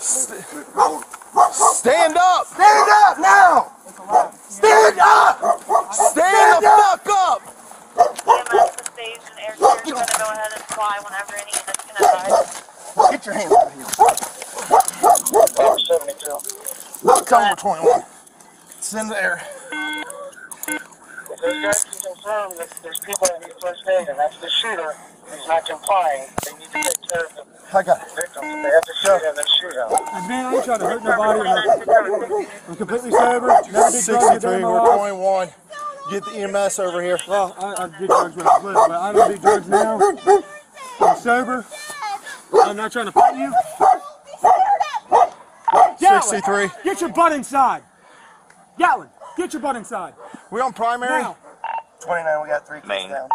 Stand up! Stand up now! Stand up! Stand the fuck up! EMS to stage and air carrier is going to go ahead and fly whenever any units can advise. Get your hands out of here. Tell them we're 21. It's in the air. Those guys can confirm that there's people that need first aid, and that's the shooter who's not complying. They need to take care of the I got it. victims. If they have to shoot him, then shoot him. Man, I ain't trying to hurt nobody. I'm completely sober. Never did drugs a day 63, in we're life. 21. Get the EMS over here. Well, I, I did drugs when I was little, but I don't do drugs now. I'm sober. I'm not trying to fight you. Yellen, 63. Get your butt inside. Yellen, get your butt inside. We on primary? Now. 29, we got three kids down.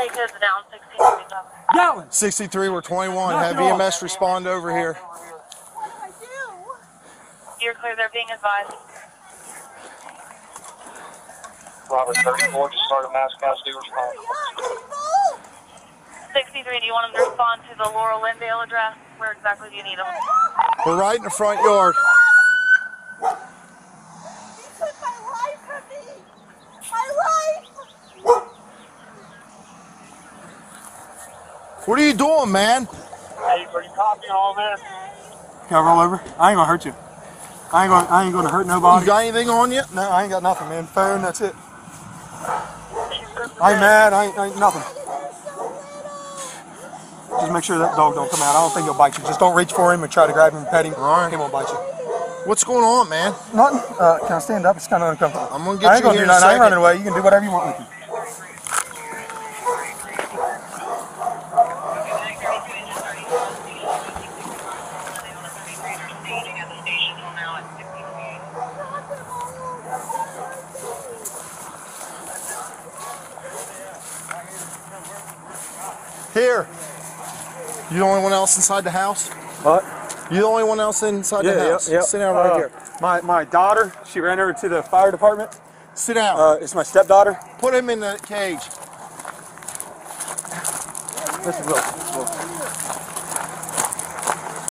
Three kids down, 16 feet 63, we're 21. Knock Have it off. EMS respond over here. You're clear, they're being advised. Robert 34, just started mass casualty response. 63, do you want them to respond to the Laurel Lindale address? Where exactly do you need them? We're right in the front yard. What are you doing, man? Hey, are you copying all this? Can I roll over? I ain't gonna hurt you. I ain't gonna. I ain't gonna hurt nobody. You got anything on you? No, I ain't got nothing, man. Phone. That's it. I ain't mad. I ain't, I ain't nothing. Just make sure that dog don't come out. I don't think he'll bite you. Just don't reach for him and try to grab him and pet him. All right. He won't bite you. What's going on, man? Nothing. Uh, can I stand up? It's kind of uncomfortable. I'm gonna get I ain't you gonna here do in a nothing. I ain't running away. You can do whatever you want with me. Here. You the only one else inside the house? What? You the only one else inside the house? Yeah, yeah. Sit down right Uh, here. My my daughter. She ran over to the fire department. Sit down. Uh, it's my stepdaughter. Put him in the cage. This is